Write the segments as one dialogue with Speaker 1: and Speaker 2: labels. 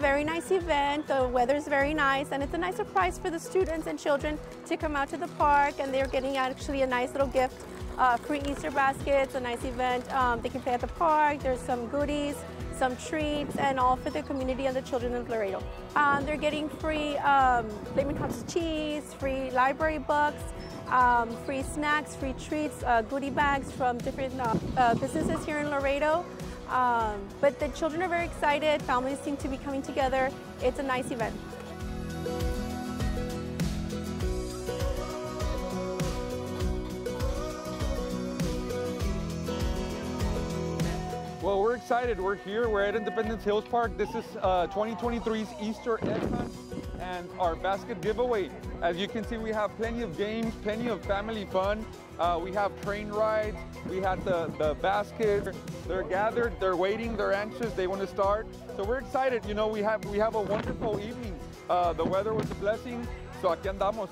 Speaker 1: very nice event. The weather's very nice, and it's a nice surprise for the students and children to come out to the park, and they're getting actually a nice little gift. Uh, free Easter baskets, a nice event. Um, they can play at the park. There's some goodies, some treats, and all for the community and the children of Laredo. Um, they're getting free um, Hots cheese, free library books, um, free snacks, free treats, uh, goodie bags from different uh, uh, businesses here in Laredo. Um, but the children are very excited. Families seem to be coming together. It's a nice event.
Speaker 2: Well, we're excited. We're here. We're at Independence Hills Park. This is uh, 2023's Easter egg hunt and our basket giveaway. As you can see, we have plenty of games, plenty of family fun. Uh, we have train rides. We had the, the basket. They're gathered. They're waiting. They're anxious. They want to start. So we're excited. You know, we have we have a wonderful evening. Uh, the weather was a blessing. So aquí andamos.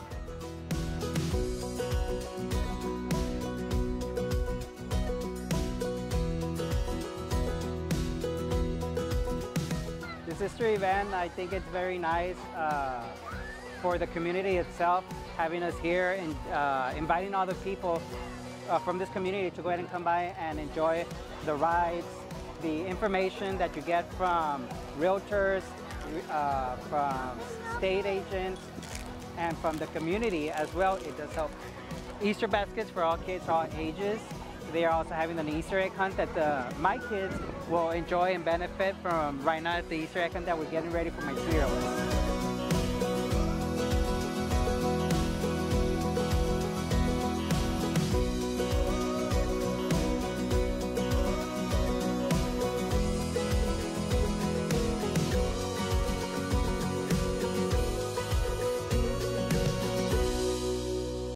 Speaker 3: This Easter event, I think it's very nice uh, for the community itself, having us here and uh, inviting all the people uh, from this community to go ahead and come by and enjoy the rides, the information that you get from realtors, uh, from state agents, and from the community as well. It does help. Easter baskets for all kids, all ages. They are also having an Easter egg hunt that the, my kids will enjoy and benefit from right now at the Easter egg hunt that we're getting ready for my two-year-olds.